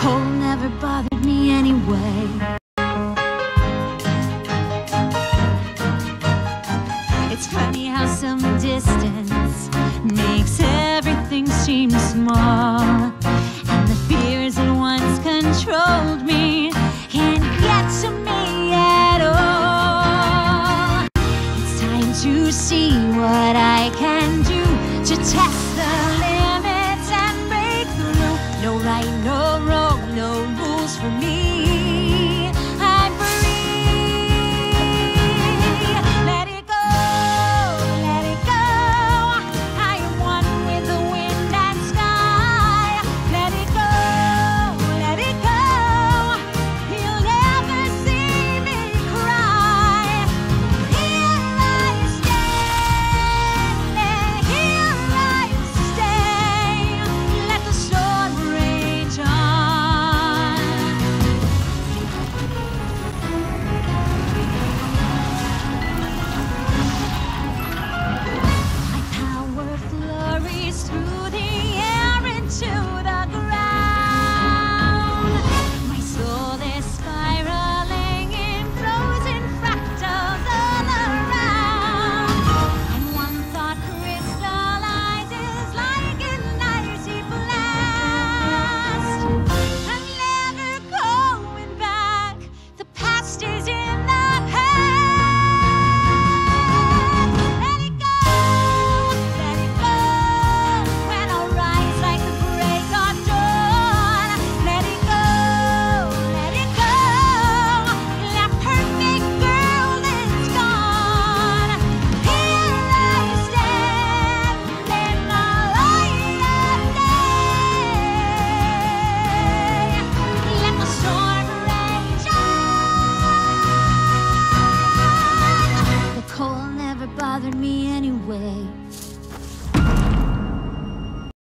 Cold never bothered me anyway. It's funny how some distance for me.